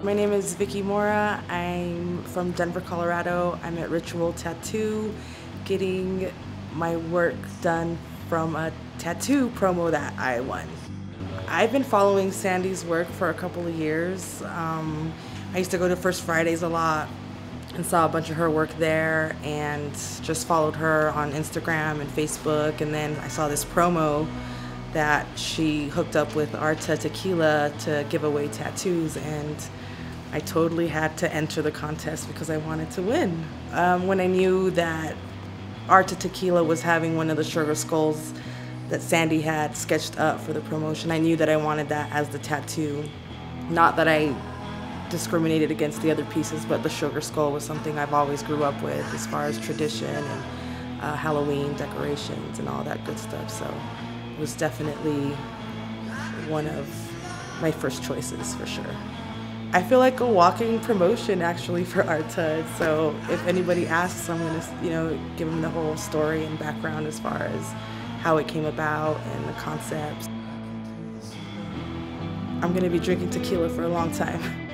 My name is Vicky Mora. I'm from Denver, Colorado. I'm at Ritual Tattoo getting my work done from a tattoo promo that I won. I've been following Sandi's work for a couple of years. Um, I used to go to First Fridays a lot and saw a bunch of her work there and just followed her on Instagram and Facebook. And then I saw this promo that she hooked up with Arta Tequila to give away tattoos and I totally had to enter the contest because I wanted to win. Um, when I knew that Arta Tequila was having one of the sugar skulls that Sandi had sketched up for the promotion, I knew that I wanted that as the tattoo. Not that I discriminated against the other pieces, but the sugar skull was something I've always grew up with as far as tradition and uh, Halloween decorations and all that good stuff. So was definitely one of my first choices for sure. I feel like a walking promotion actually for Arta. So if anybody asks, I'm gonna you know give them the whole story and background as far as how it came about and the concepts. I'm gonna be drinking tequila for a long time.